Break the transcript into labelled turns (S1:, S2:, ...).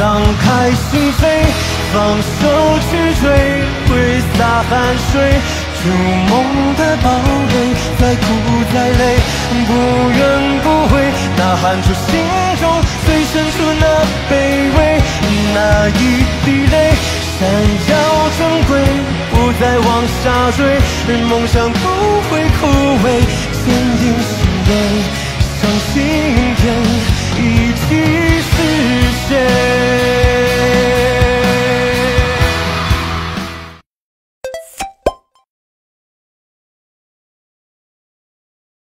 S1: 敞开心扉，放手去追，挥洒汗水，筑梦的堡垒，再苦再累，不怨不悔，呐喊出心中最深处那卑微，那一滴泪，闪耀珍贵，不再往下坠，梦想不会枯萎，坚定信念，相信天。